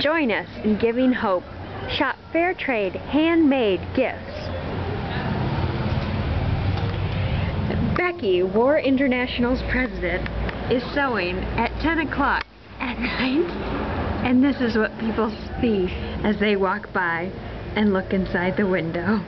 Join us in giving hope. Shop Fair Trade handmade gifts. Becky, WAR International's president, is sewing at 10 o'clock at night. And this is what people see as they walk by and look inside the window.